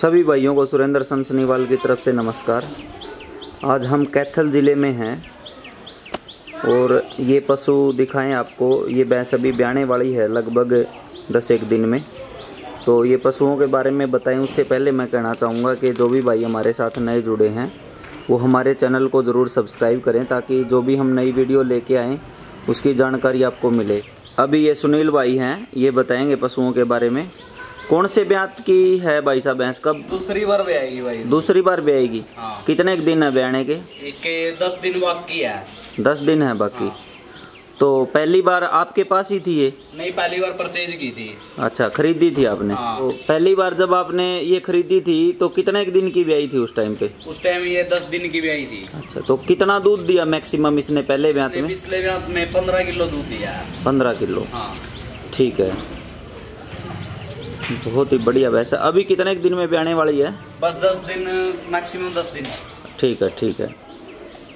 सभी भाइयों को सुरेंद्र सनसनीवाल की तरफ़ से नमस्कार। आज हम कैथल ज़िले में हैं और ये पशु दिखाएँ आपको, ये भैंस अभी ब्याने वाली है लगभग दस एक दिन में। तो ये पशुओं के बारे में बताएँ, उससे पहले मैं कहना चाहूँगा कि जो भी भाई हमारे साथ नए जुड़े हैं, वो हमारे चैनल को ज़रूर सब्सक्राइब करें ताकि जो भी हम नई वीडियो लेके आएँ, उसकी जानकारी आपको मिले। अभी ये सुनील भाई हैं, ये बताएँगे पशुओं के बारे में। कौन से ब्यात की है भाई साहब भैंस? कब? दूसरी बार भी आएगी भाई। दूसरी बार ब्याएगी हाँ। कितने एक दिन है ब्याने के? इसके दस दिन बाकी है। दस दिन है बाकी। हाँ। तो पहली बार आपके पास ही थी ये? नहीं पहली बार परचेज की थी। अच्छा खरीदी थी आपने? हाँ। तो पहली बार जब आपने ये खरीदी थी तो कितने एक दिन की ब्याई थी उस टाइम पे? उस टाइम ये दस दिन की भी आई थी। अच्छा तो कितना दूध दिया मैक्सिमम इसने पहले ब्यात में? पिछले ब्यात में पंद्रह किलो दूध दिया। पंद्रह किलो। हाँ। ठीक है। बहुत ही बढ़िया। वैसे अभी कितने दिन में ब्याने वाली है? बस दस दिन मैक्सिमम दस दिन। ठीक है ठीक है।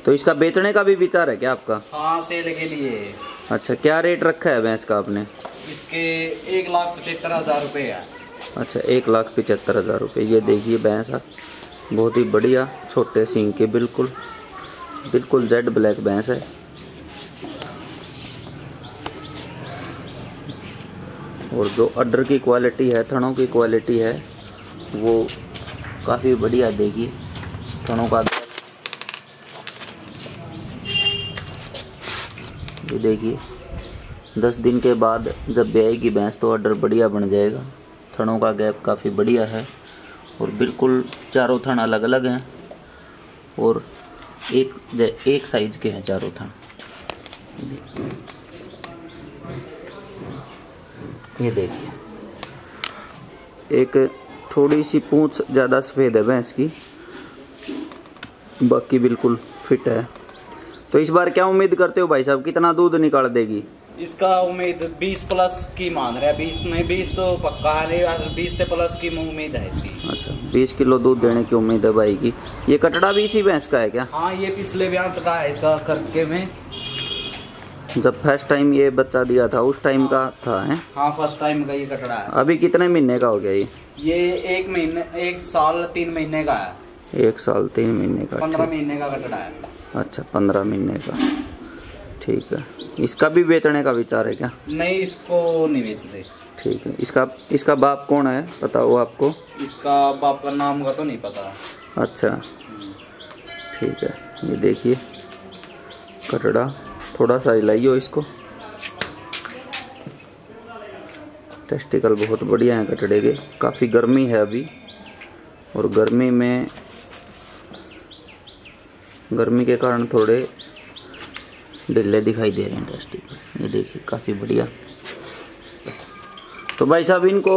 तो इसका बेचने का भी विचार है क्या आपका? हाँ सेल के लिए। अच्छा क्या रेट रखा है भैंस का आपने? इसके एक लाख पचहत्तर हज़ार रुपये है। अच्छा एक लाख पचहत्तर हज़ार रुपये ये देखिए भैंस आप बहुत ही बढ़िया छोटे सिंह के बिल्कुल। बिल्कुल जेड ब्लैक भैंस है। और जो अडर की क्वालिटी है, थनों की क्वालिटी है, वो काफ़ी बढ़िया देगी। थनों का ये देखिए दस दिन के बाद जब ब्याएगी भैंस तो अडर बढ़िया बन जाएगा। थनों का गैप काफ़ी बढ़िया है और बिल्कुल चारों थन अलग अलग हैं और एक एक साइज़ के हैं चारों थन। ये देखिए। एक थोड़ी सी पूंछ ज़्यादा सफ़ेद है भैंस की। बाकी बिल्कुल फिट है। तो इस बार क्या उम्मीद करते हो भाई साहब? कितना दूध निकाल देगी? इसका उम्मीद 20 प्लस की मान रहा है। 20 नहीं 20 तो पक्का है। नहीं 20 से प्लस की उम्मीद है इसकी। अच्छा बीस किलो दूध देने की उम्मीद है भाई की। ये कटड़ा भी इसी भैंस का है क्या? हाँ ये पिछले ब्यात का है इसका करके में। जब फ़र्स्ट टाइम ये बच्चा दिया था उस टाइम का था है? हाँ फ़र्स्ट टाइम का ये कटड़ा है। अभी कितने महीने का हो गया ये? ये एक महीने एक साल तीन महीने का है। एक साल तीन महीने का पंद्रह महीने का कटड़ा है। अच्छा पंद्रह महीने का ठीक है। इसका भी बेचने का विचार है क्या? नहीं इसको नहीं बेचते। ठीक है इसका इसका बाप कौन है पता हो आपको? इसका बाप का नाम का तो नहीं पता। अच्छा। ठीक है ये देखिए कटड़ा। थोड़ा सा हिलाइयो इसको। टेस्टिकल बहुत बढ़िया है कटड़े के। काफ़ी गर्मी है अभी। और गर्मी में गर्मी के कारण थोड़े ढीले दिखाई दे रहे हैं टेस्टिकल ये देखिए काफ़ी बढ़िया। तो भाई साहब इनको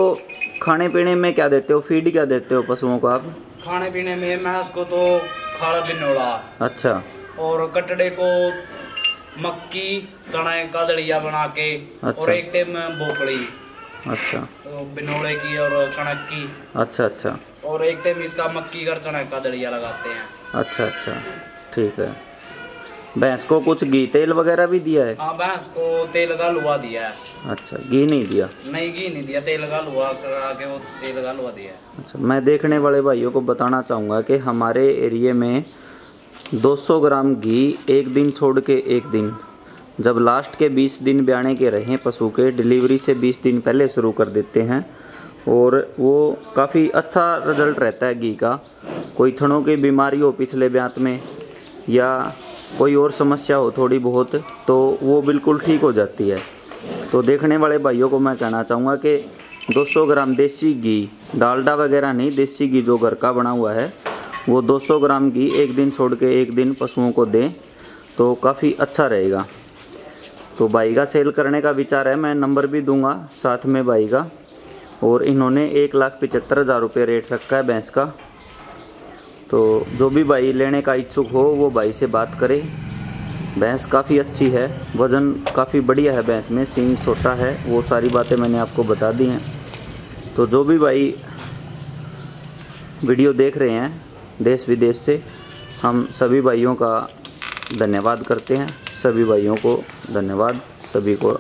खाने पीने में क्या देते हो? फ़ीड क्या देते हो पशुओं को आप? खाने पीने में भैंस को तो खाड़ा बिनोड़ा अच्छा। और कटड़े को मक्की चना का दलिया बना के अच्छा। और एक टाइम भोपड़ी अच्छा। तो बिनोड़े की और कणक की अच्छा अच्छा। और एक टाइम इसका मक्की का चना का दलिया लगाते हैं। अच्छा अच्छा। ठीक है। भैंस को कुछ घी तेल वगैरह भी दिया है? हाँ भैंस को तेल का लुआ दिया है। अच्छा घी नहीं दिया? नहीं घी नहीं दिया तेल का लुआ करा के वो तेल का लुआ दिया है। अच्छा मैं देखने वाले भाइयों को बताना चाहूँगा कि हमारे एरिए में 200 ग्राम घी एक दिन छोड़ के एक दिन। जब लास्ट के 20 दिन ब्याने के रहें पशु के डिलीवरी से 20 दिन पहले शुरू कर देते हैं। और वो काफ़ी अच्छा रिज़ल्ट रहता है घी का। कोई थनों की बीमारी हो पिछले ब्यात में, या कोई और समस्या हो थोड़ी बहुत तो वो बिल्कुल ठीक हो जाती है। तो देखने वाले भाइयों को मैं कहना चाहूँगा कि 200 ग्राम देसी घी, डालडा वगैरह नहीं, देसी घी जो घर का बना हुआ है वो 200 ग्राम घी एक दिन छोड़ के एक दिन पशुओं को दें तो काफ़ी अच्छा रहेगा। तो भाई का सेल करने का विचार है, मैं नंबर भी दूँगा साथ में भाई का और इन्होंने एक लाख पचहत्तर हज़ार रुपये रेट रखा है भैंस का। तो जो भी भाई लेने का इच्छुक हो, वो भाई से बात करे। भैंस काफ़ी अच्छी है, वज़न काफ़ी बढ़िया है भैंस में, सींग छोटा है, वो सारी बातें मैंने आपको बता दी हैं। तो जो भी भाई वीडियो देख रहे हैं देश विदेश से हम सभी भाइयों का धन्यवाद करते हैं। सभी भाइयों को धन्यवाद। सभी को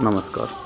नमस्कार।